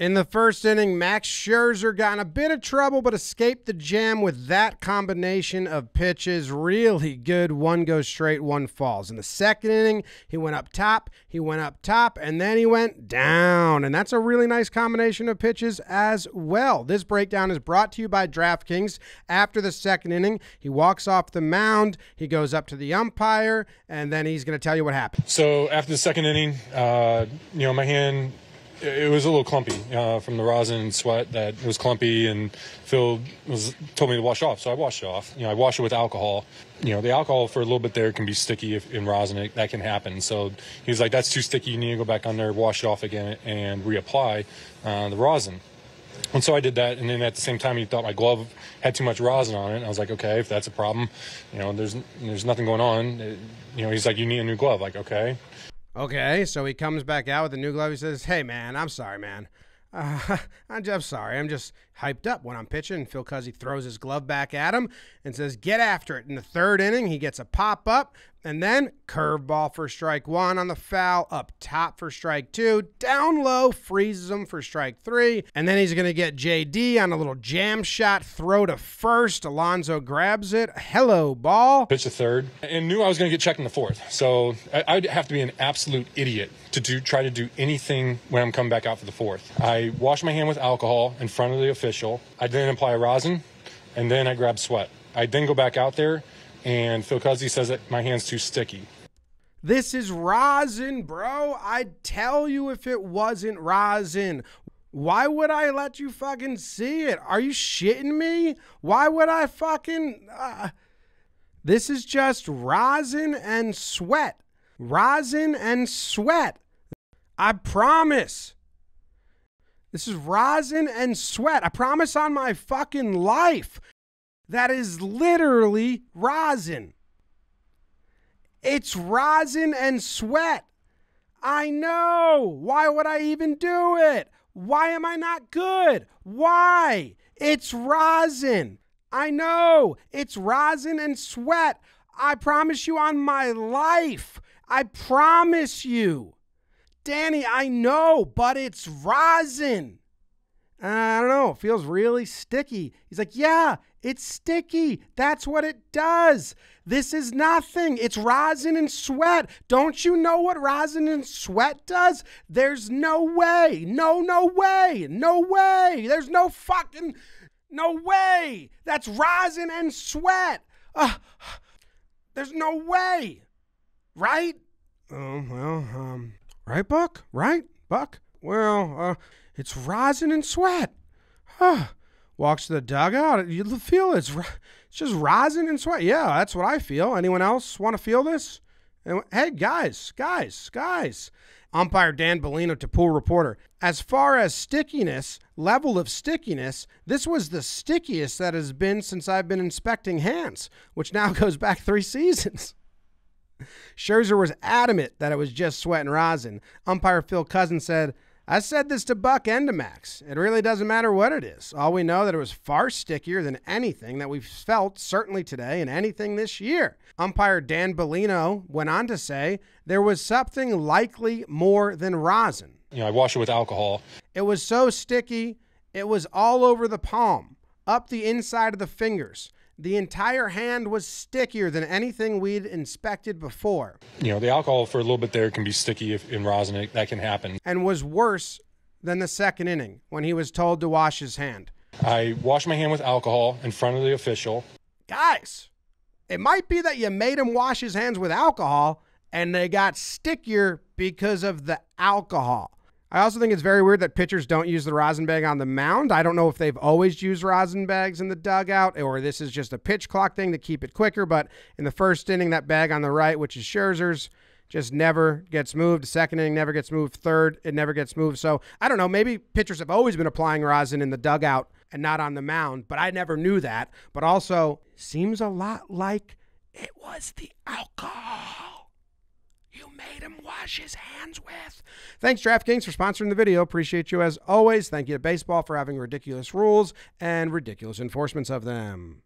In the first inning, Max Scherzer got in a bit of trouble but escaped the jam with that combination of pitches. Really good. One goes straight, one falls. In the second inning, he went up top, he went up top, and then he went down. And that's a really nice combination of pitches as well. This breakdown is brought to you by DraftKings. After the second inning, he walks off the mound, he goes up to the umpire, and then he's going to tell you what happened. So after the second inning, uh, you know, my hand it was a little clumpy uh, from the rosin and sweat that it was clumpy and Phil was told me to wash off so I washed it off you know I wash it with alcohol you know the alcohol for a little bit there can be sticky if in rosin it, that can happen so he was like that's too sticky you need to go back on there wash it off again and reapply uh, the rosin and so I did that, and then at the same time, he thought my glove had too much rosin on it. And I was like, okay, if that's a problem, you know, there's there's nothing going on. It, you know, he's like, you need a new glove. Like, okay. Okay, so he comes back out with a new glove. He says, "Hey, man, I'm sorry, man. Uh, I'm just sorry. I'm just hyped up when I'm pitching." Phil Cuzzi throws his glove back at him and says, "Get after it." In the third inning, he gets a pop up and then curveball for strike one on the foul, up top for strike two, down low, freezes him for strike three. And then he's going to get JD on a little jam shot, throw to first. Alonso grabs it. Hello, ball. Pitch the third and knew I was going to get checked in the fourth. So I'd have to be an absolute idiot to do try to do anything when I'm coming back out for the fourth. I wash my hand with alcohol in front of the official. I then apply rosin and then I grab sweat. I then go back out there and Phil Cuzzi says that my hand's too sticky. This is rosin, bro. I'd tell you if it wasn't rosin. Why would I let you fucking see it? Are you shitting me? Why would I fucking. Uh, this is just rosin and sweat. Rosin and sweat. I promise. This is rosin and sweat. I promise on my fucking life that is literally rosin. It's rosin and sweat. I know. Why would I even do it? Why am I not good? Why? It's rosin. I know. It's rosin and sweat. I promise you on my life. I promise you. Danny, I know, but it's rosin. I don't know. It feels really sticky. He's like, Yeah, it's sticky. That's what it does. This is nothing. It's rosin and sweat. Don't you know what rosin and sweat does? There's no way. No, no way. No way. There's no fucking. No way. That's rosin and sweat. Uh, there's no way. Right? Oh, well, um, right, Buck? Right, Buck? Well, uh, it's rosin and sweat. Huh. Walks to the dugout. You feel it's, it's just rosin and sweat. Yeah, that's what I feel. Anyone else want to feel this? Hey, guys, guys, guys. Umpire Dan Bellino to pool reporter. As far as stickiness, level of stickiness, this was the stickiest that has been since I've been inspecting hands, which now goes back three seasons. Scherzer was adamant that it was just sweat and rosin. Umpire Phil Cousins said, I said this to Buck and to Max. It really doesn't matter what it is. All we know that it was far stickier than anything that we've felt certainly today and anything this year. Umpire Dan Bellino went on to say there was something likely more than rosin. You know, I wash it with alcohol. It was so sticky, it was all over the palm, up the inside of the fingers. The entire hand was stickier than anything we'd inspected before. You know, the alcohol for a little bit there can be sticky if in rosin. That can happen. And was worse than the second inning when he was told to wash his hand. I washed my hand with alcohol in front of the official. Guys, it might be that you made him wash his hands with alcohol and they got stickier because of the alcohol. I also think it's very weird that pitchers don't use the rosin bag on the mound. I don't know if they've always used rosin bags in the dugout or this is just a pitch clock thing to keep it quicker. But in the first inning, that bag on the right, which is Scherzer's, just never gets moved. Second inning never gets moved. Third, it never gets moved. So I don't know. Maybe pitchers have always been applying rosin in the dugout and not on the mound, but I never knew that. But also, seems a lot like it was the alcohol you made him wash his hands with. Thanks, DraftKings, for sponsoring the video. Appreciate you as always. Thank you to baseball for having ridiculous rules and ridiculous enforcements of them.